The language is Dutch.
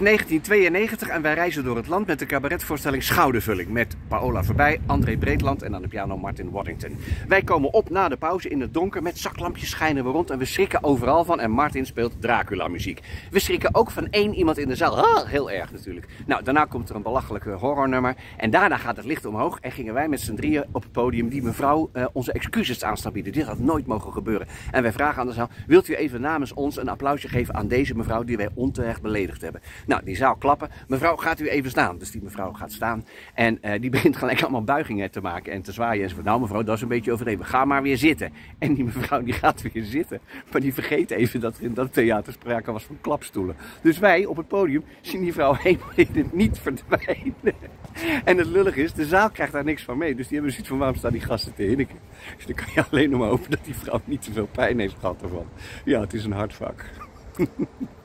1992 en wij reizen door het land met de cabaretvoorstelling Schoudervulling. Met Paola Voorbij, André Breedland en aan de piano Martin Waddington. Wij komen op na de pauze in het donker. Met zaklampjes schijnen we rond en we schrikken overal van. En Martin speelt Dracula muziek. We schrikken ook van één iemand in de zaal. Ah, heel erg natuurlijk. Nou, daarna komt er een belachelijke horrornummer. En daarna gaat het licht omhoog. En gingen wij met z'n drieën op het podium die mevrouw uh, onze excuses aan. Dit had nooit mogen gebeuren. En wij vragen aan de zaal, wilt u even namens ons een applausje geven aan deze mevrouw die wij onterecht beledigd hebben. Nou, die zaal klappen. Mevrouw, gaat u even staan? Dus die mevrouw gaat staan. En uh, die begint gelijk allemaal buigingen te maken en te zwaaien. En ze van, nou mevrouw, dat is een beetje overdreven. Ga maar weer zitten. En die mevrouw die gaat weer zitten. Maar die vergeet even dat er in dat theater sprake was van klapstoelen. Dus wij op het podium zien die vrouw helemaal in het niet verdwijnen. En het lullig is, de zaal krijgt daar niks van mee. Dus die hebben zoiets van, waarom staan die gasten te hinniken? Dus dan kan je alleen nog maar hopen dat die vrouw niet te veel pijn heeft gehad ervan. Ja, het is een hard vak.